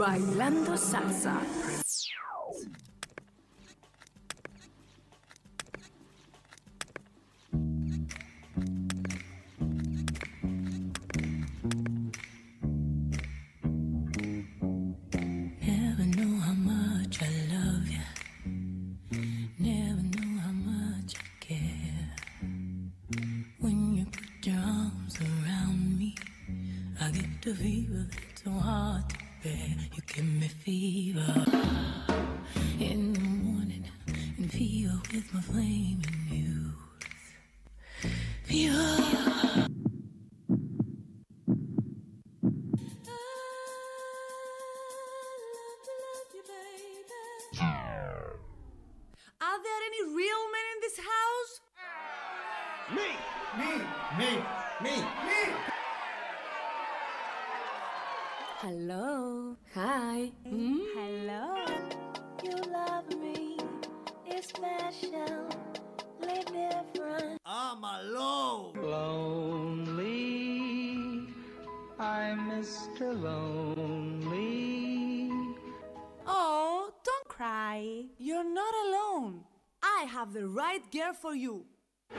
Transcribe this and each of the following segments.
Bailando salsa. Fever in the morning and fever with my flaming youth. Fever. Are there any real men in this house? Me! Me! Me! Me! Me! Hello. Hi. Mm? Hello. You love me. It's special. different. I'm alone! Lonely, I'm Mr. Lonely. Oh, don't cry. You're not alone. I have the right girl for you. You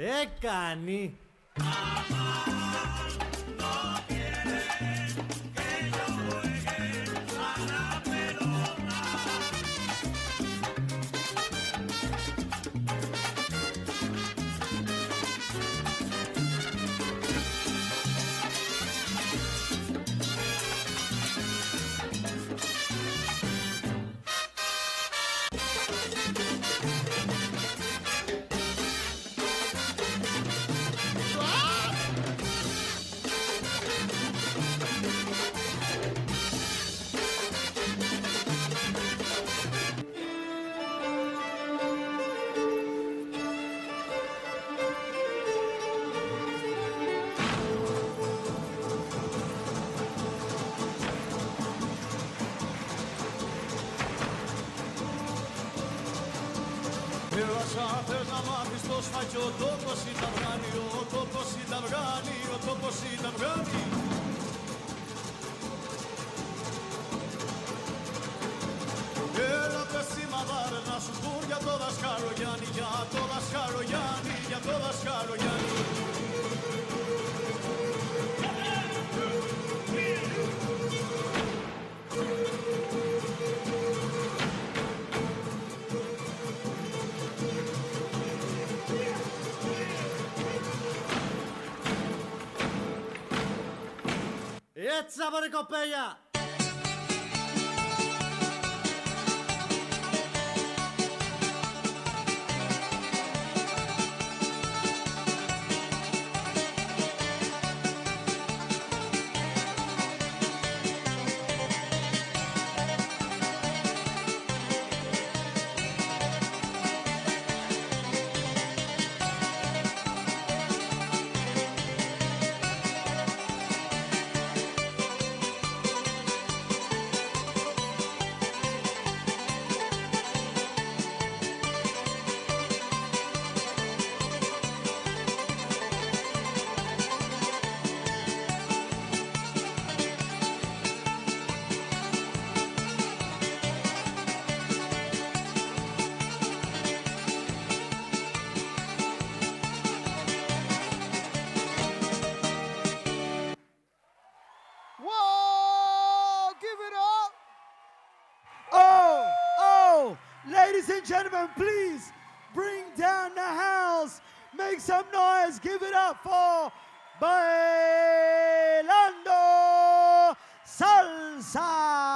Ε, κάνει. Πέρασα θες να μάθεις το σφάκι Ο τόπος ήταν βγάνει, ο τόπος ήταν βγάνει Ο τόπος ήταν βγάνει. Έλα πες στη μαδάρε να σου πούν για το δασκάλο Γιάννη Για το δασκάλο Γιάννη, Sabor Epopeya. Ladies and gentlemen, please bring down the house. Make some noise. Give it up for Bailando Salsa.